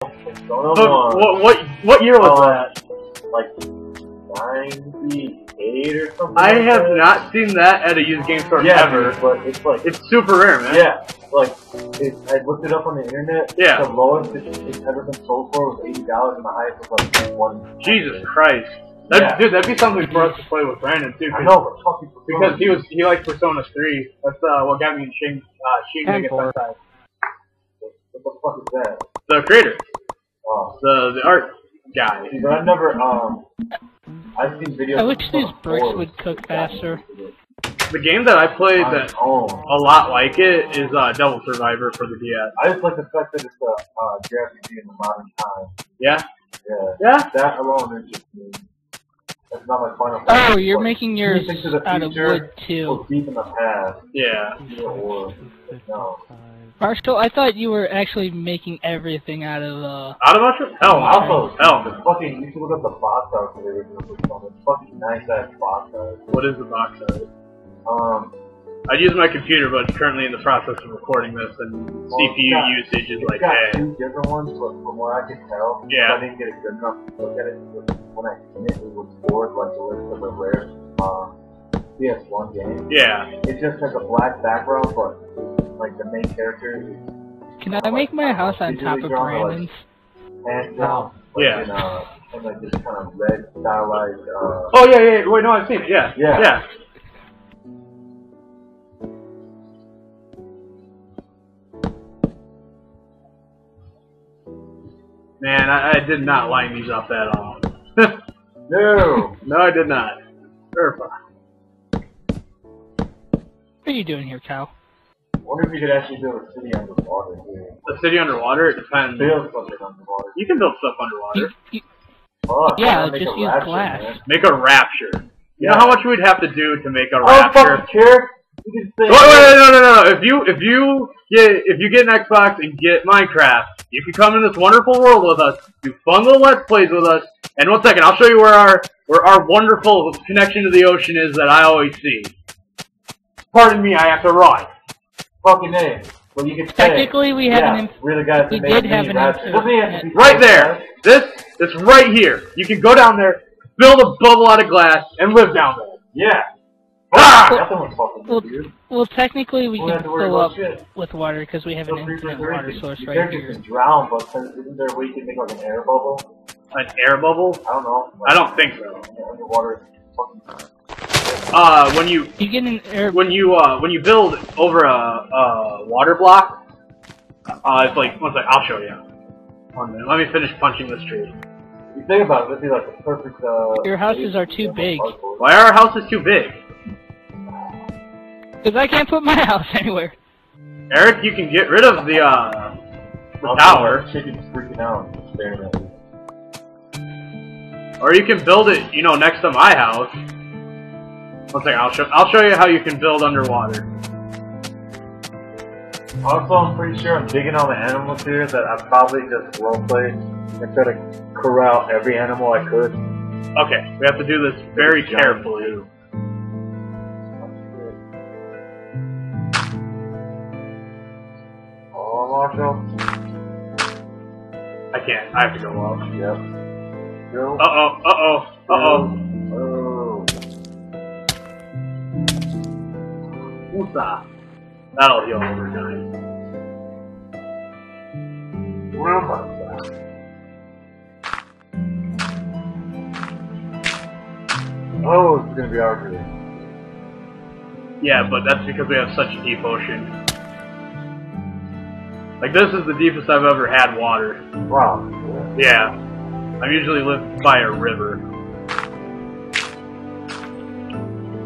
Persona But 1, what what what year was Uh, that? like 98 or something. I like have that. not seen that at a used game store yeah, ever. dude, but it's like It's super rare, man. yeah, like it, I looked it up on the internet. Yeah. the lowest it's ever been sold for was eighty dollars, and the highest was like one. Jesus Christ. That, Yeah. Dude, that'd be something for us to play with Brandon too. I 'cause- know, but fucking Because he was he liked Persona 3. That's uh, what got me in Shin uh, Shin And Megami four. What the fuck is that? The creator, Oh, the the art guy. see, but I've never um. I've seen videos. I wish of these bricks boards would cook faster. The game that I played on that its own. a lot like it is uh, Devil Survivor for the DS. I just like the fact that it's a uh, JRPG in the modern time. Yeah, Yeah, yeah. that alone interests me. Oh, fantasy, you're making yours anything to the out of wood too. Deep in the past. Yeah. Or no. Marshall, I thought you were actually making everything out of uh Out of mushroom? Hell, no. Also, hell. the fucking you should look up the box art for the original It's fucking nice ass box art. What is the box art? Um, I'd use my computer, but it's currently in the process of recording this, and CPU got- usage is it's like, got hey. two different ones, but from what I can tell, Yeah. I didn't get a good enough to look at it. but When I seen it, it was board like the list of the rare uh, PS1 game. Yeah. It just has a black background, but like the main character is Can I make my house on top of Brandon's? hands down. Like Yeah. In, uh, in like this kind of red stylized. Uh, Oh yeah, yeah. Wait, no, I've seen it. Yeah. Yeah. Yeah. Man, I, I did not line these up at all. no. no, I did not. Urfa. What are you doing here, Cal? I wonder if you could actually build a city underwater here. The city underwater, it depends. Build something underwater. You can build stuff underwater. you, Fuck, Yeah, make just a use rapture, glass. man. Make a rapture. You Yeah. know how much we'd have to do to make a I don't rapture? fucking care. You can say. Wait, wait, wait, no, no, no, no. If you if you get if you get an Xbox and get Minecraft, you can come in this wonderful world with us, do fun little let's plays with us. And one second, I'll show you where our where our wonderful connection to the ocean is that I always see. Pardon me, I have to run. Fucking name. Well, you can technically, we have yeah, an. We're the guys we did have an rapture. info- Doesn't he have to be Right there. This it's right here. You can go down there, build a bubble out of glass, and live down there. Yeah. Ah! Nothing well, well, technically, we We can to worry fill up shit. with water because we have an So three infinite for water three. source You right characters here. can drown, but isn't there a way you can make like an air bubble? An air bubble? I don't know. I don't think so. Yeah, underwater. Fucking. Uh, when you You get an air. when you uh when you build over a, a water block, uh, it's like one second, I'll show you. One minute, let me finish punching this tree. You think about it, that'd be like a perfect. Uh, Your houses are too big. Why are our houses too big? Because I can't put my house anywhere. Eric, you can get rid of the uh the Also, tower, the Chicken's freaking out, staring at me. or you can build it, you know, next to my house. One second, I'll show I'll show you how you can build underwater. Also, I'm pretty sure I'm digging all the animals here that I probably just roleplay and try to corral every animal I could. Okay, we have to do this very carefully. Can't. I have to go up. Yep. Uh oh. Uh oh. Uh oh. Oh. Woosah. That'll heal over time. Where am I? Oh, it's gonna be archery. Yeah, but that's because we have such a deep ocean. Like this is the deepest I've ever had water. Wow. Yeah. I usually live by a river.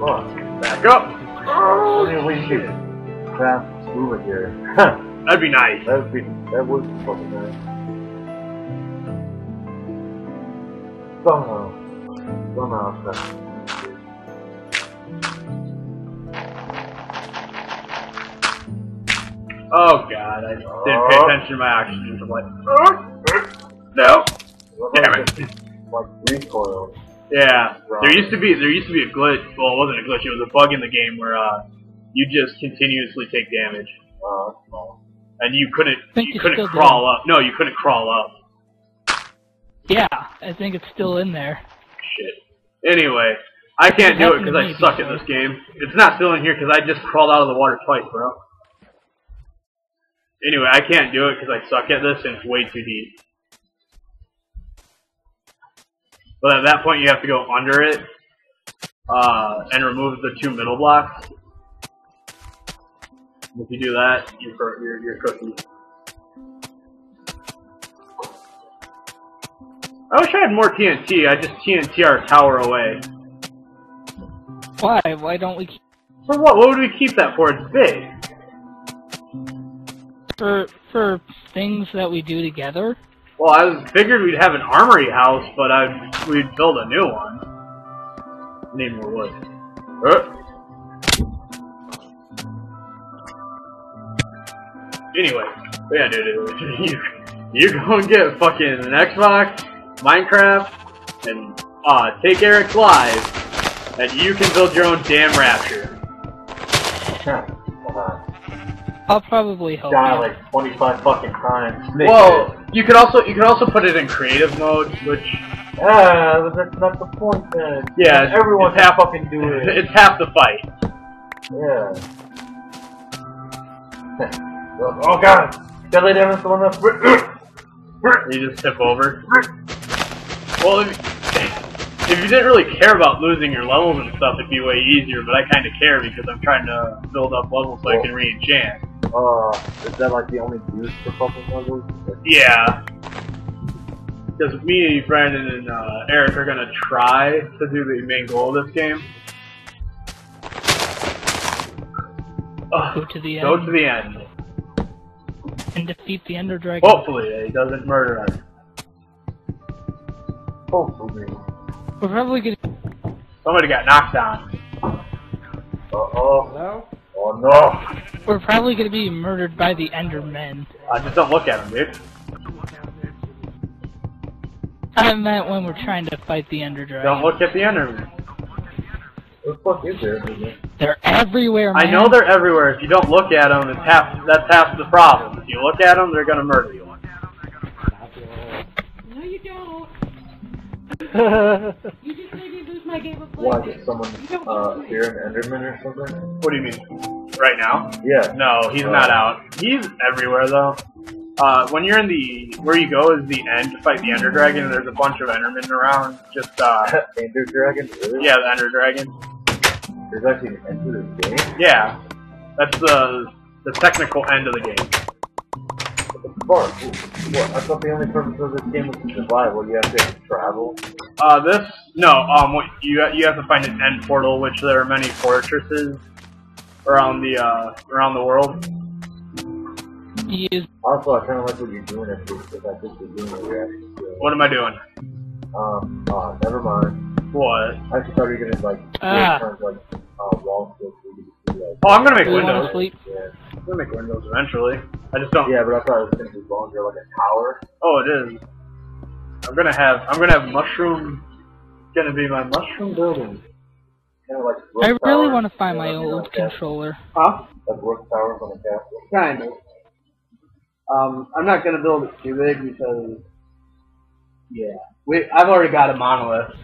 Oh. Back up. Oh, I mean, we should craft moving here. That'd be nice. that would be that would be fucking nice. Somehow, somehow, Oh god, I didn't pay attention to my oxygen. I'm like, no. Damn it. Like recoil. Yeah. There used to be there used to be a glitch. Well, it wasn't a glitch. It was a bug in the game where uh, you just continuously take damage, Uh, and you couldn't you you couldn't crawl up. No, you couldn't crawl up. Yeah, I think it's still in there. Shit. Anyway, I can't do it because I me suck at this game. It's not still in here because I just crawled out of the water twice, bro. Anyway, I can't do it because I suck at this and it's way too deep. But at that point, you have to go under it uh, and remove the two middle blocks. If you do that, you're you're, you're cooking. I wish I had more TNT. I just TNT our tower away. Why? Why don't we keep For what? What would we keep that for? It's big. For for things that we do together? Well, I was figured we'd have an armory house, but I we'd build a new one. Need more wood. Uh. Anyway, yeah, dude, dude, you you go and get fucking an Xbox, Minecraft, and uh take Eric live, and you can build your own damn Rapture. uh, I'll probably help die you. like 25 fucking times. Snake Well, it. you could also you could also put it in creative mode, which Ah, but that's not the point then. Yeah, it's- everyone it's can half- fucking do it. it's half the fight. Yeah. oh god! Did I lay down someone else? You just tip over. Well, if, if you didn't really care about losing your levels and stuff, it'd be way easier. But I kind of care because I'm trying to build up levels so I can re-enchant. Uh, is that like the only use for fucking levels? Yeah. Because me, Brandon, and uh, Eric are gonna try to do the main goal of this game. Go to the end. go to the end. and defeat the Ender Dragon. Hopefully, he doesn't murder us. Hopefully. We're probably gonna. Somebody got knocked down. Uh oh. No? Oh no. We're probably gonna be murdered by the Endermen. Uh, just don't look at them, dude. I meant when we're trying to fight the Ender Dragon. Don't look at the enemy. What the fuck is there? Isn't They're everywhere, man. I know they're everywhere. If you don't look at them, it's half. That's half the problem. If you look at them, they're gonna murder you. No, you don't. You just made me lose my game of Why did someone uh fear an Enderman or something? What do you mean? Right now? Yeah. No, he's not out. He's everywhere though. Uh, when you're in the where you go is the end to fight the Ender Dragon. and There's a bunch of Endermen around. Just uh, Ender Dragon? Really? yeah, the Ender Dragon. There's actually an end to this game? Yeah, that's the the technical end of the game. What the fuck? What? I thought the only purpose of this game was to survive. Well, you have to travel. Uh, this no. Um, what you you have to find an end portal, which there are many fortresses around the uh around the world. Use Also, I kind of like what you're doing at this, because I think you're doing what you're actually doing. What am I doing? Um, uh, never mind. What? I actually thought you were gonna, like, Ah. turn, like, uh, wall skills so you could see, like, Oh, I'm gonna make you windows. sleep? yeah. I'm gonna make windows eventually. I just don't. Yeah, but I thought it was gonna be longer, like a tower. Oh, it is. I'm gonna have. I'm gonna have mushroom. Gonna be my mushroom building. Kind of like I really want to find my know, you know, old controller. Huh? Like roof towers on a castle. Kind of. Um, I'm not gonna build it too big because. Yeah, we. I've already got a monolith.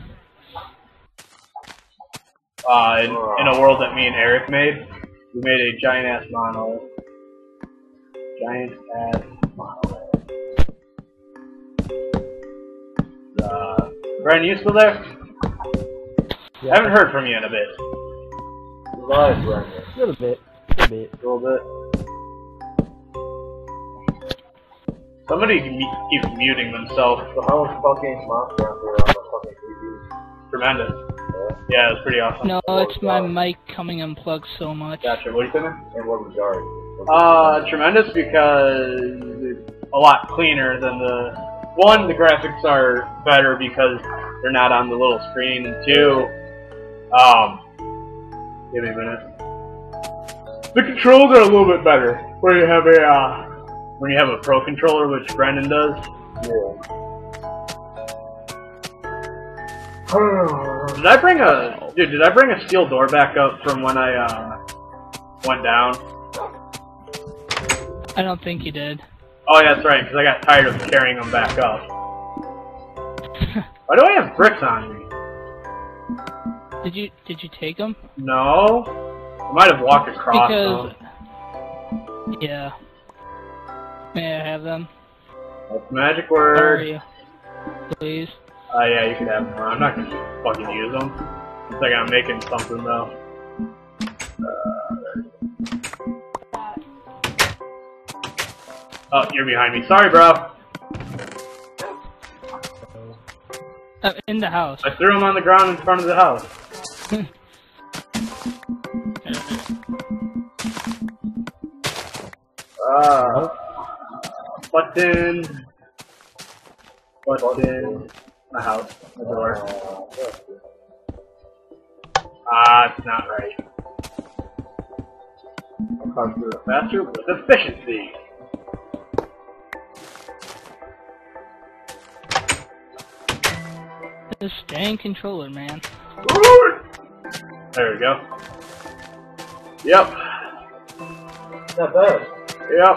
Uh, in, in a world that me and Eric made, we made a giant ass monolith. Giant ass monolith. Uh, Brian, you still there? I haven't heard from you in a bit. Live, Brandon. A little bit. A little bit. A little bit. Somebody keeps muting themselves. So how was fucking Monster Hunter on the fucking TV? Tremendous. Yeah. Yeah, it's pretty awesome. No, it's my mic coming unplugged so much. Gotcha. What are you thinking? And what was yours? Uh, tremendous because it's a lot cleaner than the one. The graphics are better because they're not on the little screen. And two, um, give me a minute. The controls are a little bit better when you have a uh, when you have a pro controller, which Brandon does. yeah. Did I bring a dude? Did I bring a steel door back up from when I uh, went down? I don't think you did. Oh yeah, that's right. Because I got tired of carrying them back up. Why do I have bricks on me? Did you did you take them? No. I might have walked across Because them. yeah. May I have them? That's magic word. Please. Oh yeah, you can have them. I'm not gonna fucking use them. It's like I'm making something though. Oh, you're behind me. Sorry, bro. Uh, in the house. I threw them on the ground in front of the house. Uh, button. Button. My house. the door. Ah, it's not right. I'll come through it faster with efficiency. This dang controller, man. There we go. Yep. Not bad. Yep.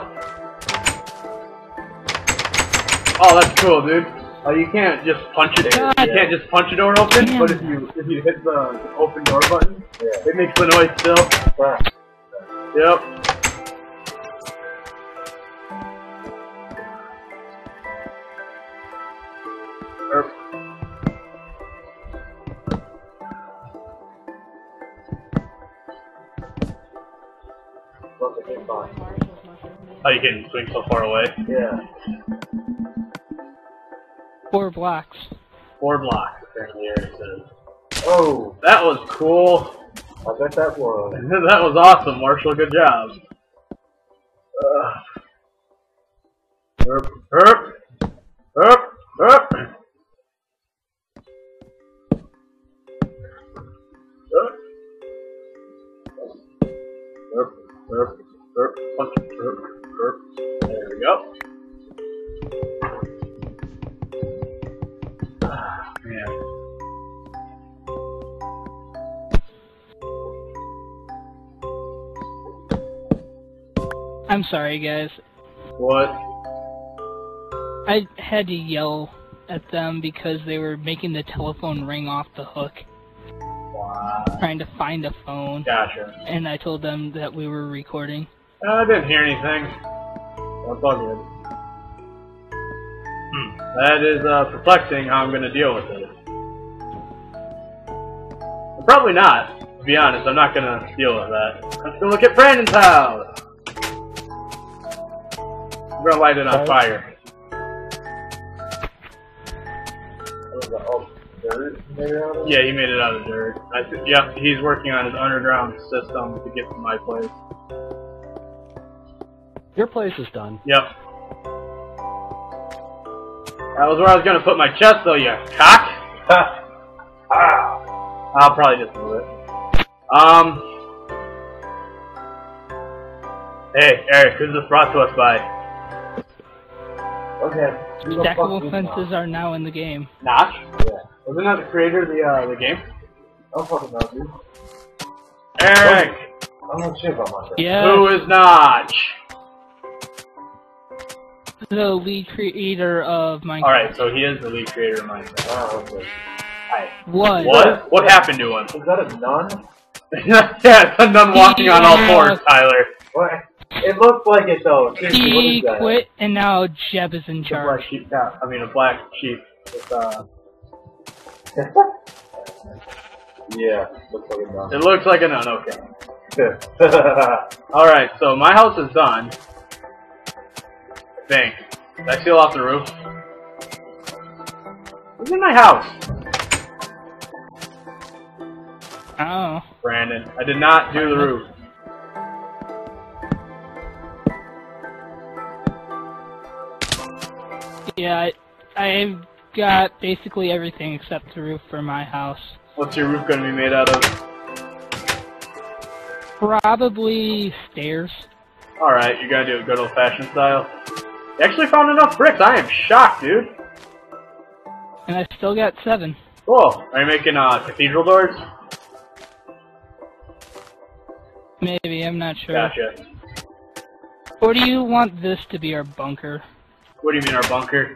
Oh, that's cool, dude. Uh, you can't just punch it. God. You can't just punch a door open, Damn. but if you if you hit the open door button, Yeah. it makes the noise still. Right. Yep. Oh, you can swing so far away. Yeah. Four blocks. Four blocks, apparently, Eric says. Oh, That was cool. I bet that was. that was awesome, Marshall. Good job. Uh, herp, herp, I'm sorry, guys. What? I had to yell at them because they were making the telephone ring off the hook, Wow. trying to find a phone. Gotcha. And I told them that we were recording. Uh, I didn't hear anything. That's all good. Hmm. That is uh, perplexing how I'm going to deal with it. Probably not. To be honest, I'm not going to deal with that. Let's go look at Brandon's house. I'm to light it on fire. What was that? Oh, dirt maybe out of it? Yeah, he made it out of dirt. I th- yep, he's working on his underground system to get to my place. Your place is done. Yep. That was where I was gonna put my chest though, you cock! ah! I'll probably just move it. Um. Hey, Eric, who's this brought to us by? Stackable fences are now in the game. Notch? Yeah. Wasn't that the creator of the, uh, the game? I don't fucking know, dude. Eric! I don't know shit about myself. Yeah, Who is Notch? the lead creator of Minecraft. Alright, so he is the lead creator of Minecraft. Oh, okay. Hi. Was. What? What happened to him? Is that a nun? yeah, it's a nun walking on all fours, Tyler. What? It looks like it though. Seriously, what He is that? quit, and now Jeb is in It's a charge. black sheep cat. I mean, a black sheep with, uh, yeah, looks like a nun. it looks like a nun, okay. Alright, so my house is done. I think. Did I seal off the roof? Who's in my house? Oh. Brandon. I did not do the roof. Yeah, I, I've got basically everything except the roof for my house. What's your roof gonna be made out of? Probably stairs. Alright, you're gonna do a good old fashioned style. You actually found enough bricks. I am shocked, dude. And I still got seven. Cool. Are you making, uh, cathedral doors? Maybe, I'm not sure. Gotcha. Or do you want this to be our bunker? What do you mean, our bunker?